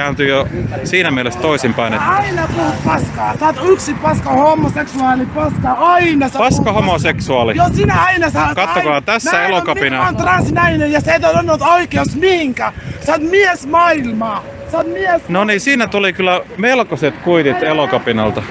kääntyy jo siinä mielessä toisinpäin, että Aina puhut paskaa. Sä oot yksi paska homoseksuaali, paska. Aina sä paska homoseksuaali. Joo, sinä aina sä oot Kattokaa, aina- tässä Näin elokapina. Minä on transnainen ja sä et ole ollut oikeus minkä. Sä oot mies maailmaa. Sä oot mies No niin, siinä tuli kyllä melkoiset kuitit elokapinalta.